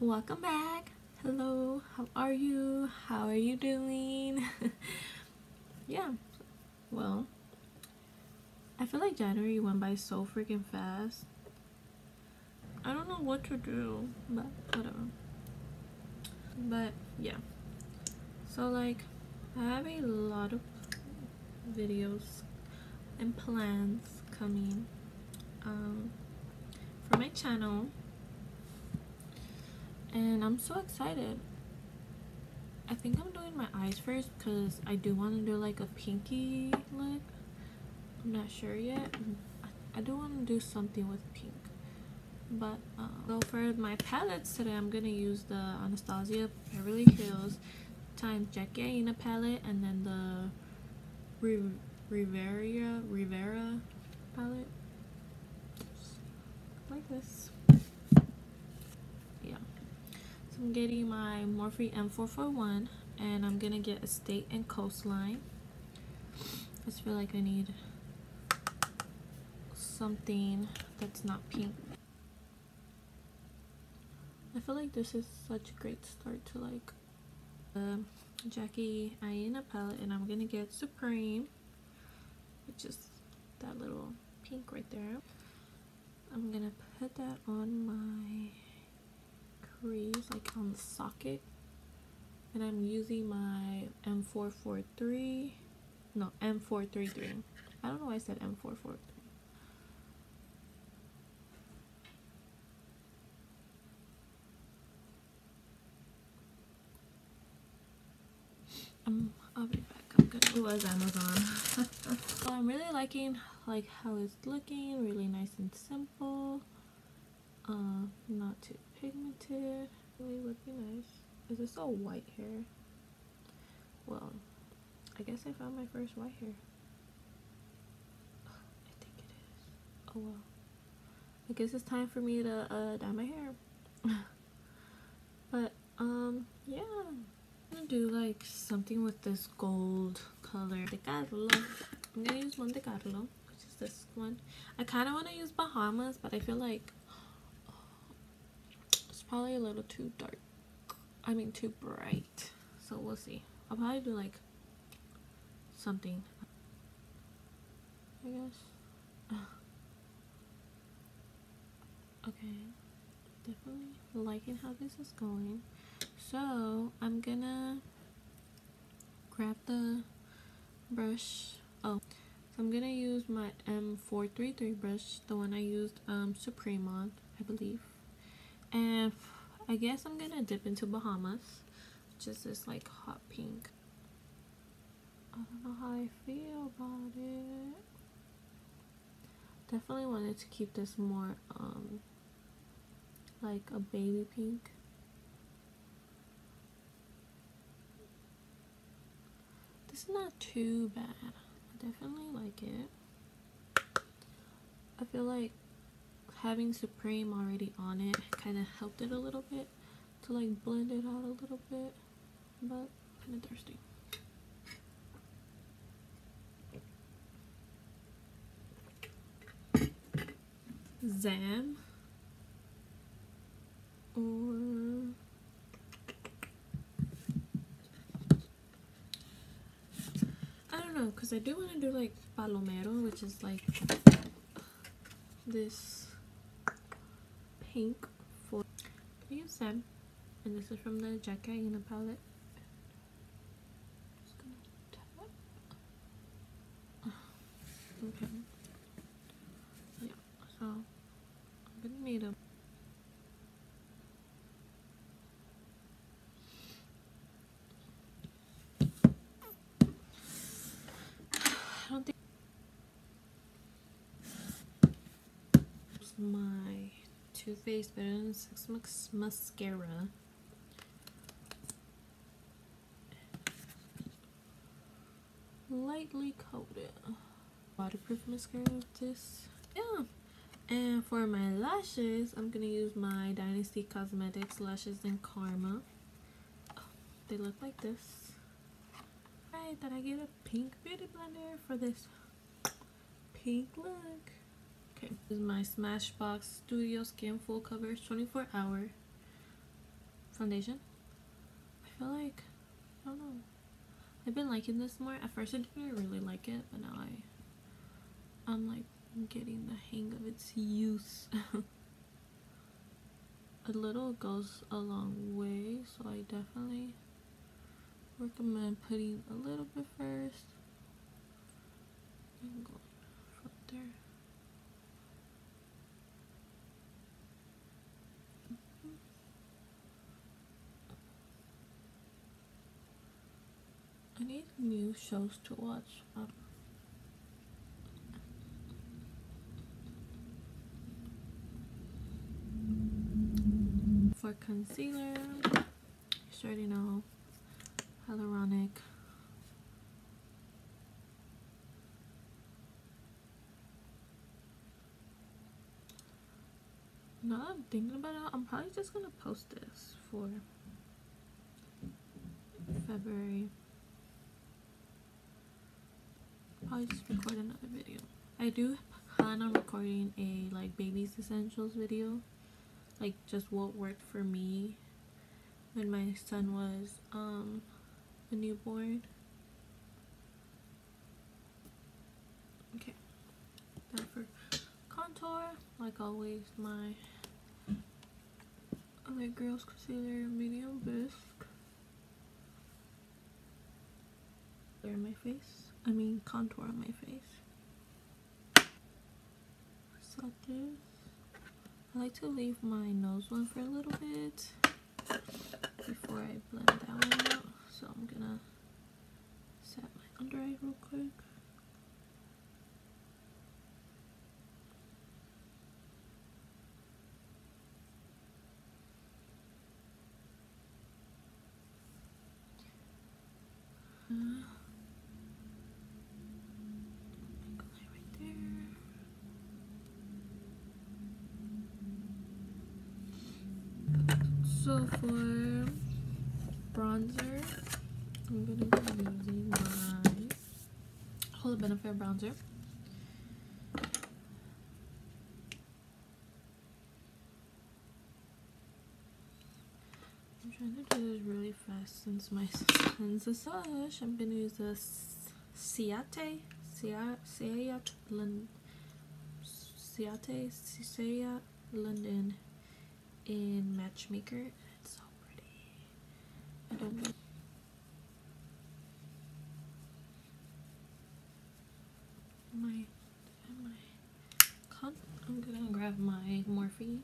welcome back. Hello how are you? How are you doing? Yeah well i feel like january went by so freaking fast. I don't know what to do but whatever. But yeah. So like i have a lot of videos and plans coming um for my channel and I'm so excited. I think I'm doing my eyes first because I do want to do like a pinky look. I'm not sure yet. I do want to do something with pink. But uh, so for my palettes today, I'm gonna use the Anastasia Beverly Hills times Jackie Aina palette and then the Riviera Riviera palette. Like this. I'm getting my Morphe M441 and I'm gonna get Estate and Coastline. I just feel like I need something that's not pink. I feel like this is such a great start to like the Jackie Aina palette and I'm gonna get Supreme which is that little pink right there. I'm gonna put that on my crease like on the socket. And I'm using my M443 no M433 I don't know why I said M443 um, I'll be back. I'm gonna it was Amazon. So I'm really liking like how it's looking. Really nice and simple uh not too pigmented. Really would be nice. Is this all white hair? Well, I guess I found my first white hair. I think it is. Oh well. I guess it's time for me to uh, dye my hair. but um yeah. I'm gonna do like something with this gold color. De Carlo. I'm gonna use Monte Carlo, which is this one. I kind of want to use Bahamas, but I feel like probably a little too dark. I mean too bright. So we'll see. I'll probably do like something. I guess. okay. Definitely liking how this is going. So I'm gonna grab the brush. Oh, so I'm gonna use my M433 brush, the one I used um, Supreme on, I believe and I guess I'm gonna dip into Bahamas just this like hot pink. I don't know how I feel about it. Definitely wanted to keep this more um like a baby pink. This is not too bad. I definitely like it. I feel like having Supreme already on it kind of helped it a little bit to like blend it out a little bit but kind of thirsty. Zam? Or I don't know because I do want to do like Palomero which is like this pink for them and this is from the Jackie Aina palette. Okay. Yeah so I'm gonna need a I don't think my too Faced Better Sex Mascara. Lightly coated. Waterproof mascara with this. Yeah. And for my lashes, I'm going to use my Dynasty Cosmetics Lashes in Karma. Oh, they look like this. Right, that I get a pink beauty blender for this pink look. Okay, this is my Smashbox Studio Skin Full Coverage 24 Hour. foundation. I feel like I don't know. I've been liking this more. At first I didn't really like it, but now I I'm like getting the hang of its use. a little goes a long way, so I definitely recommend putting a little bit first and going from there. New shows to watch. Um, for concealer, you already know hyaluronic. Now that I'm thinking about it, I'm probably just gonna post this for February. Probably just record another video. I do plan on recording a like baby's essentials video. Like just what worked for me when my son was um a newborn. Okay. Then for contour. Like always my other girls concealer medium bisque. Clear my face i mean contour on my face so this I like to leave my nose one for a little bit before I blend that one out. So I'm gonna set my under eye real quick. Uh, For bronzer, I'm gonna be using my Hoola Benefit bronzer. I'm trying to do this really fast since my son's a sush. I'm gonna use this Ciate, Ciate, London, Ciate, Ciate, London in Matchmaker. It's so pretty. I don't know. My, my con I'm gonna grab my Morphe.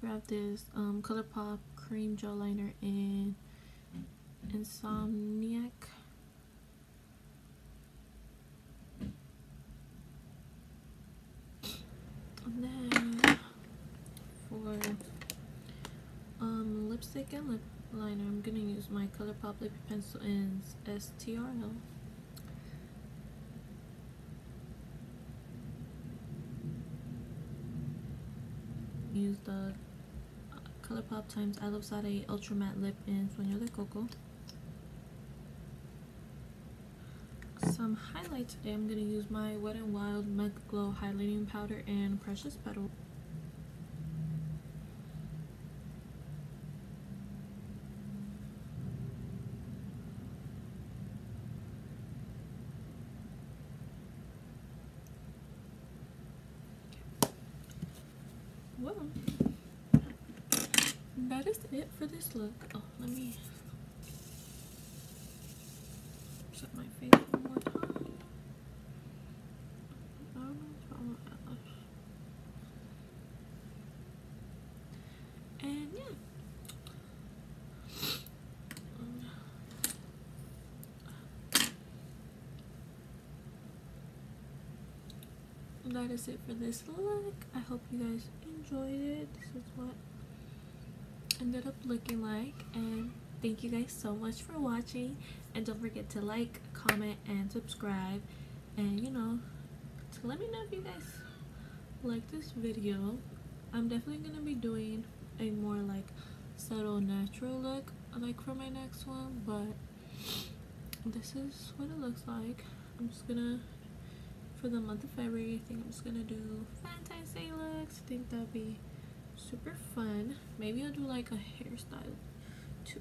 Grab this um, ColourPop cream gel liner in Insomniac. Um, lipstick and lip liner, I'm going to use my ColourPop Lip Pencil in STRL. Use the uh, ColourPop times I Love Sade Ultra Matte Lip in Sueño de Coco. Some highlights today, I'm going to use my Wet n Wild Mega Glow Highlighting Powder and Precious Petal. Well that is it for this look. Oh let me set my face one more time. And yeah. That is it for this look. I hope you guys enjoyed it. This is what ended up looking like. And thank you guys so much for watching. And don't forget to like comment and subscribe. And you know to let me know if you guys like this video. I'm definitely gonna be doing a more like subtle natural look like for my next one. But this is what it looks like. I'm just gonna for the month of February, I think I'm just gonna do Valentine's Day looks. I think that'll be super fun. Maybe I'll do like a hairstyle too.